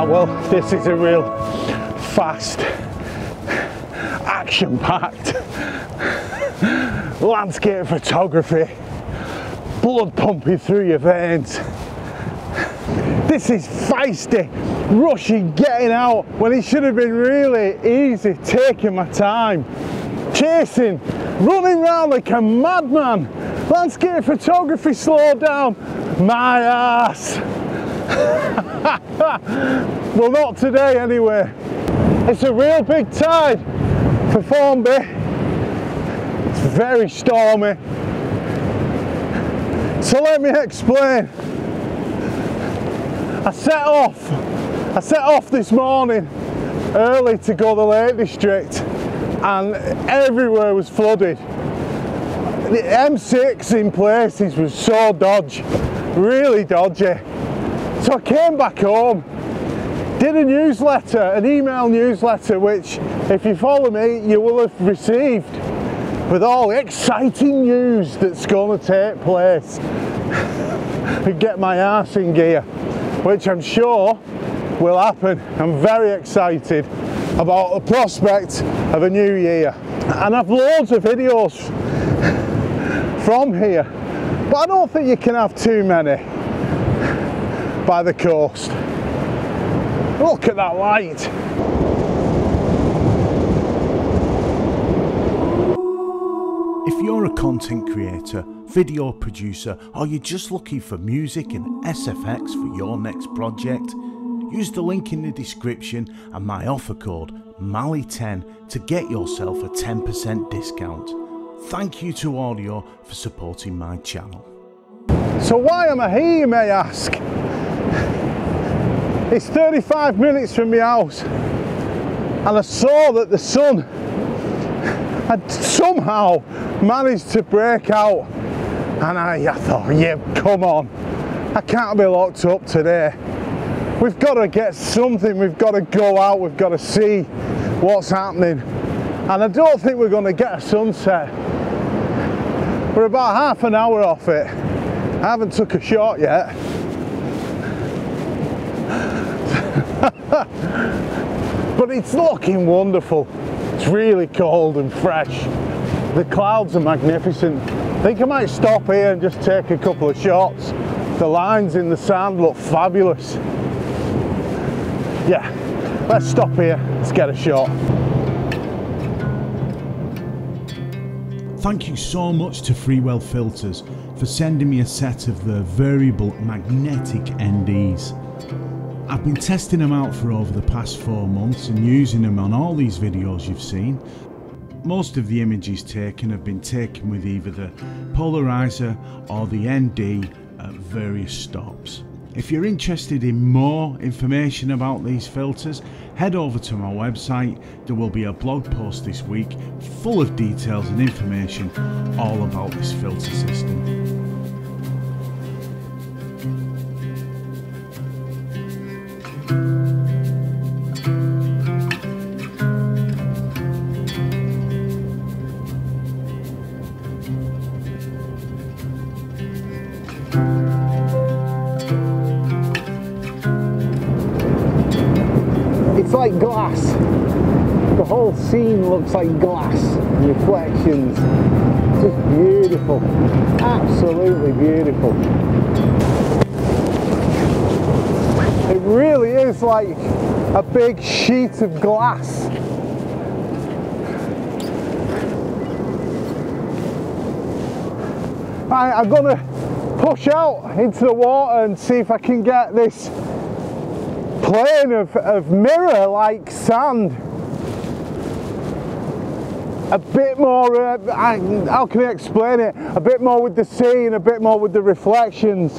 Ah, well, this is a real fast, action-packed landscape photography. Blood pumping through your veins. This is feisty, rushing, getting out when it should have been really easy, taking my time. Chasing, running around like a madman. Landscape photography, slow down. My ass. well, not today anyway. It's a real big tide for Formby. It's very stormy. So let me explain. I set off. I set off this morning early to go to the Lake District and everywhere was flooded. The M6 in places was so dodgy, really dodgy. So I came back home, did a newsletter, an email newsletter, which if you follow me, you will have received with all the exciting news that's going to take place. and get my arse in gear, which I'm sure will happen. I'm very excited about the prospect of a new year. And I've loads of videos from here, but I don't think you can have too many by the coast. Look at that light. If you're a content creator, video producer, or you're just looking for music and SFX for your next project, use the link in the description and my offer code MALI10 to get yourself a 10% discount. Thank you to Audiio for supporting my channel. So why am I here, you may ask? It's 35 minutes from my house and I saw that the sun had somehow managed to break out and I, I thought, yeah, come on, I can't be locked up today. We've got to get something, we've got to go out, we've got to see what's happening. And I don't think we're going to get a sunset. We're about half an hour off it. I haven't took a shot yet. but it's looking wonderful. It's really cold and fresh. The clouds are magnificent. I think I might stop here and just take a couple of shots. The lines in the sand look fabulous. Yeah, let's stop here, let's get a shot. Thank you so much to Freewell Filters for sending me a set of the variable magnetic NDs. I've been testing them out for over the past four months and using them on all these videos you've seen. Most of the images taken have been taken with either the polarizer or the ND at various stops. If you're interested in more information about these filters, head over to my website. There will be a blog post this week full of details and information all about this filter system. Whole scene looks like glass, reflections. Just beautiful, absolutely beautiful. It really is like a big sheet of glass. Right, I'm gonna push out into the water and see if I can get this plane of, of mirror like sand a bit more uh, I, how can I explain it? A bit more with the and a bit more with the reflections.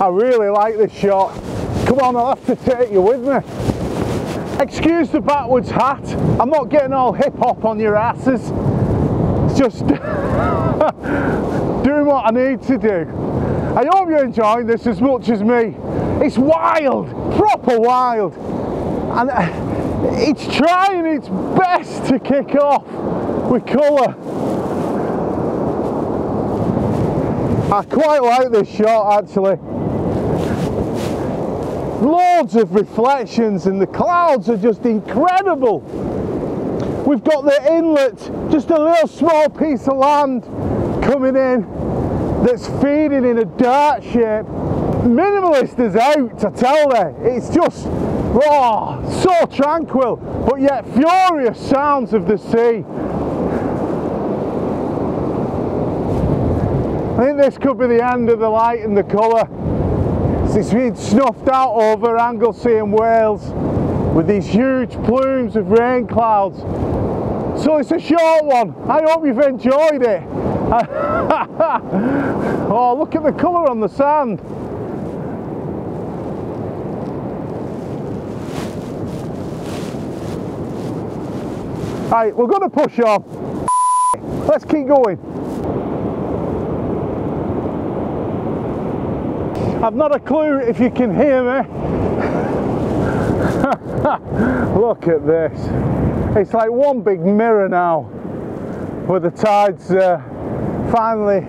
I really like this shot. Come on I'll have to take you with me. Excuse the backwards hat. I'm not getting all hip-hop on your asses. It's just doing what I need to do. I hope you're enjoying this as much as me. It's wild, proper wild. And uh, it's trying its best to kick off with colour. I quite like this shot actually. loads of reflections and the clouds are just incredible. We've got the inlet, just a little small piece of land coming in that's feeding in a dart shape. Minimalist is out, I tell you. It's just, oh, so tranquil, but yet furious sounds of the sea. I think this could be the end of the light and the colour. It's been snuffed out over Anglesey and Wales with these huge plumes of rain clouds. So it's a short one. I hope you've enjoyed it. oh, look at the colour on the sand. Right, we're going to push on. Let's keep going. I've not a clue if you can hear me. Look at this. It's like one big mirror now with the tides uh, finally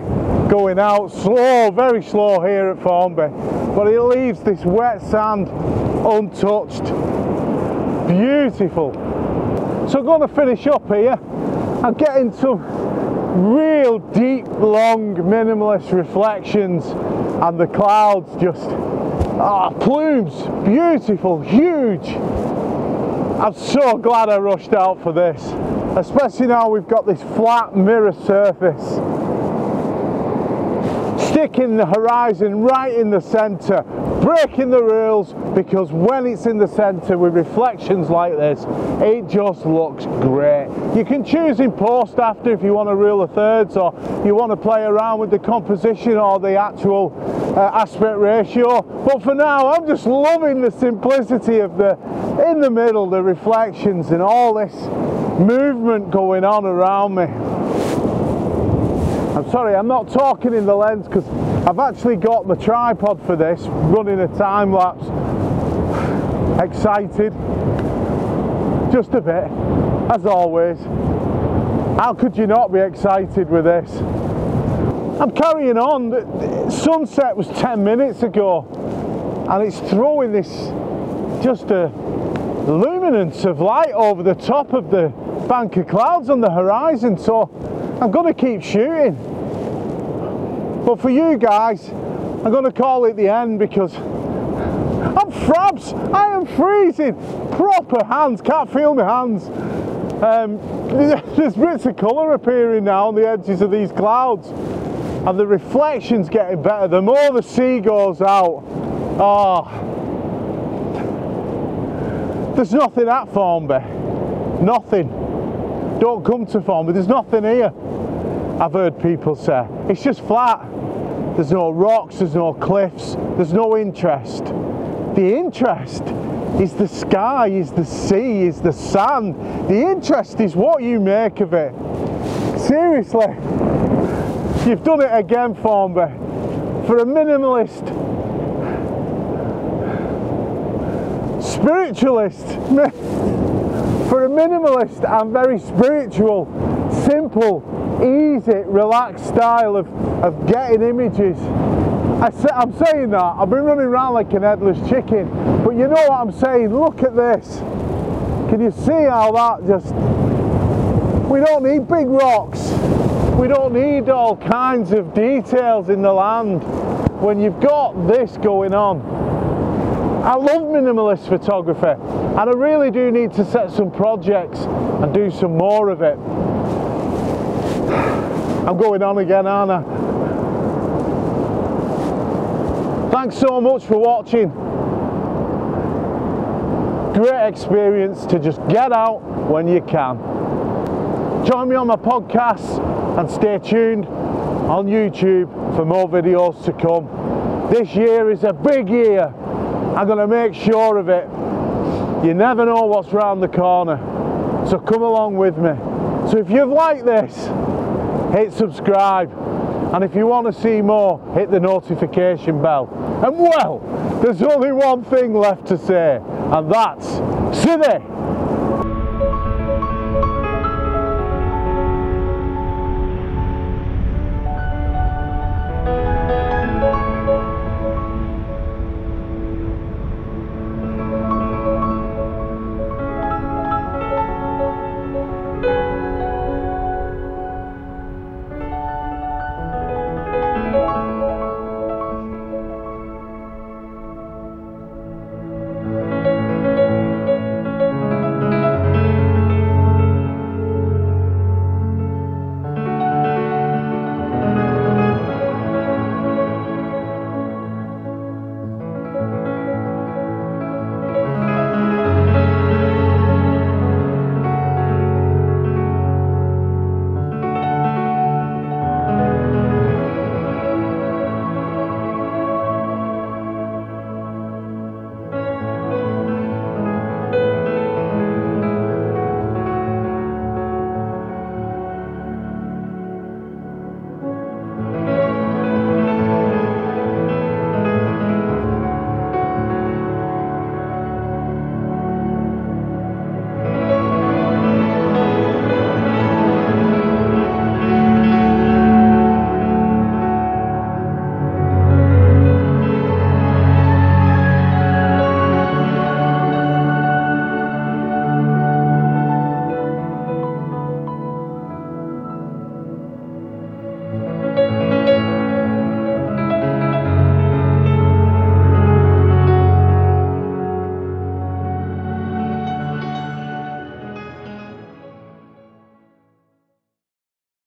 going out slow, very slow here at Formby. But it leaves this wet sand untouched. Beautiful. So I'm going to finish up here. I'm getting some real deep, long, minimalist reflections and the clouds just, ah, plumes, beautiful, huge. I'm so glad I rushed out for this, especially now we've got this flat mirror surface sticking the horizon right in the centre, breaking the rules because when it's in the centre with reflections like this, it just looks great. You can choose in post after if you want to rule the thirds or you want to play around with the composition or the actual uh, aspect ratio. But for now, I'm just loving the simplicity of the, in the middle, the reflections and all this movement going on around me. I'm sorry, I'm not talking in the lens because I've actually got the tripod for this, running a time lapse. Excited, just a bit, as always. How could you not be excited with this? I'm carrying on. Sunset was 10 minutes ago and it's throwing this just a luminance of light over the top of the bank of clouds on the horizon. So I'm going to keep shooting. But for you guys, I'm going to call it the end because I'm frabs. I am freezing. Proper hands. Can't feel my hands. Um, there's bits of colour appearing now on the edges of these clouds and the reflection's getting better. The more the sea goes out, oh, there's nothing at Formby. Nothing. Don't come to Formby. There's nothing here. I've heard people say. It's just flat. There's no rocks, there's no cliffs, there's no interest. The interest is the sky, is the sea, is the sand. The interest is what you make of it. Seriously, you've done it again for me. For a minimalist, spiritualist, for a minimalist, I'm very spiritual, simple, easy, relaxed style of, of getting images. I I'm saying that, I've been running around like an headless chicken, but you know what I'm saying, look at this. Can you see how that just, we don't need big rocks. We don't need all kinds of details in the land when you've got this going on. I love minimalist photography and I really do need to set some projects and do some more of it. I'm going on again, aren't I? Thanks so much for watching. Great experience to just get out when you can. Join me on my podcast and stay tuned on YouTube for more videos to come. This year is a big year. I'm going to make sure of it. You never know what's round the corner. So come along with me. So if you've liked this, hit subscribe. And if you want to see more hit the notification bell. And well there's only one thing left to say and that's City